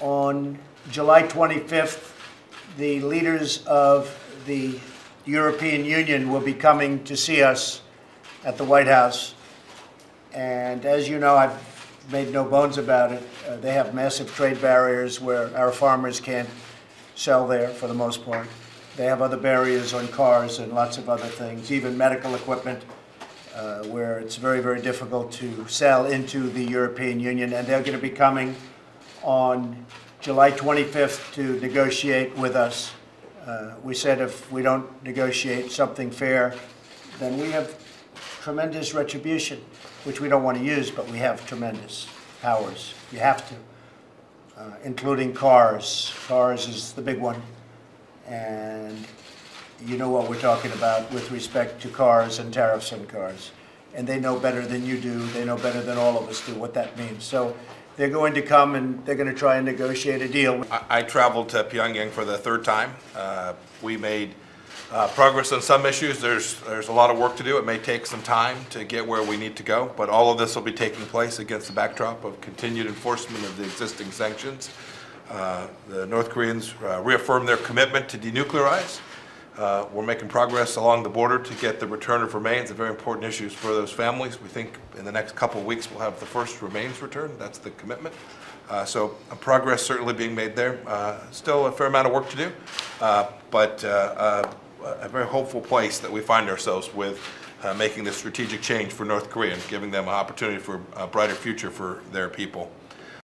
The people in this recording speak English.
on July 25th, the leaders of the European Union will be coming to see us at the White House. And as you know, I've made no bones about it, uh, they have massive trade barriers where our farmers can't sell there for the most part. They have other barriers on cars and lots of other things, even medical equipment, uh, where it's very, very difficult to sell into the European Union. And they're going to be coming on July 25th to negotiate with us. Uh, We said if we don't negotiate something fair, then we have tremendous retribution, which we don't want to use, but we have tremendous powers. You have to, uh, including cars. Cars is the big one. And you know what we're talking about with respect to cars and tariffs on cars. And they know better than you do, they know better than all of us do what that means. So they're going to come and they're going to try and negotiate a deal. I I traveled to Pyongyang for the third time. Uh, We made uh, progress on some issues. There's, there's a lot of work to do. It may take some time to get where we need to go, but all of this will be taking place against the backdrop of continued enforcement of the existing sanctions. Uh, The North Koreans uh, reaffirmed their commitment to denuclearize. Uh, We're making progress along the border to get the return of remains, a very important issue for those families. We think in the next couple of weeks, we'll have the first remains returned. That's the commitment. Uh, So progress certainly being made there. Uh, Still a fair amount of work to do, uh, but uh, uh, a very hopeful place that we find ourselves with making this strategic change for North Korea and giving them an opportunity for a brighter future for their people.